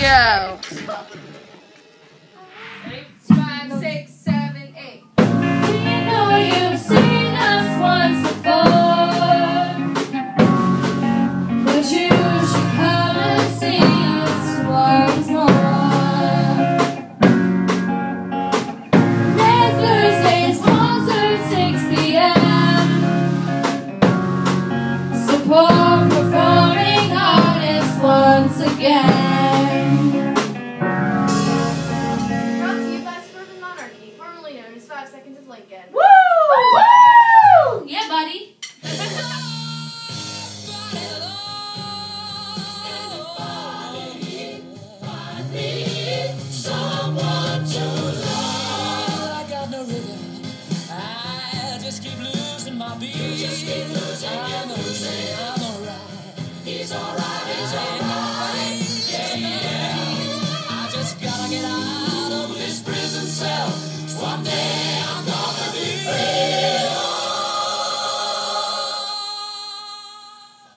Go. Concert, 6 p.m. Support performing artists once again just keep losing my beat. You just keep losing, I'm keep losing. I'm alright. He's alright, he's alright. Yeah, yeah. I just gotta get out of this prison cell. One day.